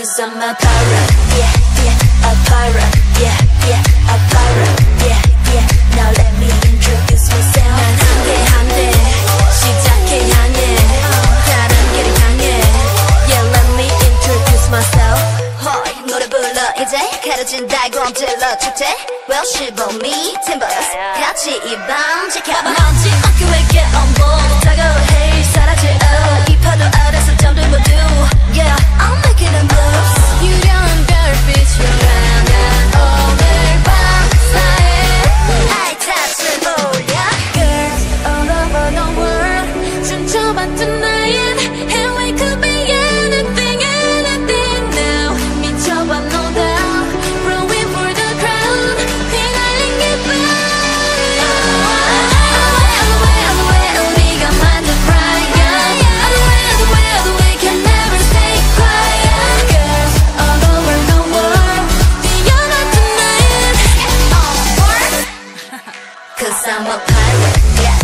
Cause I'm a pirate, yeah, yeah, a pirate, yeah, yeah, a pirate, yeah, yeah. Now let me introduce myself. 난 한계한데 시작해 향해 다른 길을 향해. Yeah, let me introduce myself. 허이 노래 불러 이제. 가려진 달곰 질러 축제. Well, she me timbers 같이 이 밤 지켜봐. 먼지 어깨 외게 on board cause I'm a pirate, yeah.